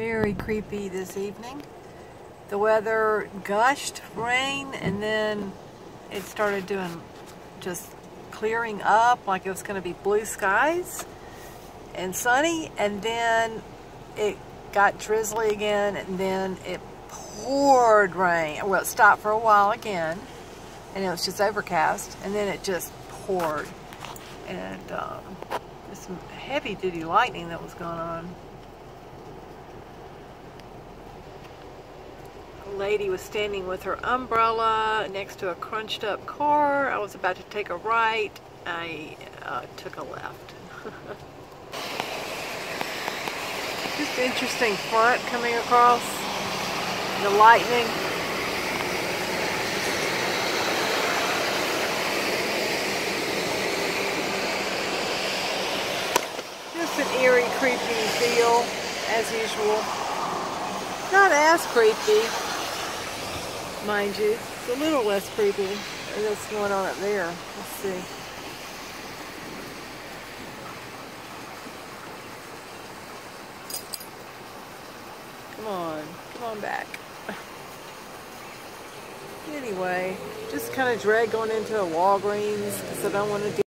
Very creepy this evening. The weather gushed rain and then it started doing just clearing up like it was going to be blue skies and sunny and then it got drizzly again and then it poured rain. Well, it stopped for a while again and it was just overcast and then it just poured and um, some heavy duty lightning that was going on. Lady was standing with her umbrella next to a crunched up car. I was about to take a right. I uh, took a left. Just interesting front coming across. The lightning. Just an eerie, creepy feel, as usual. Not as creepy, mind you. It's a little less creepy what's going on up there. Let's see. Come on, come on back. Anyway, just kind of drag going into a Walgreens because I don't want to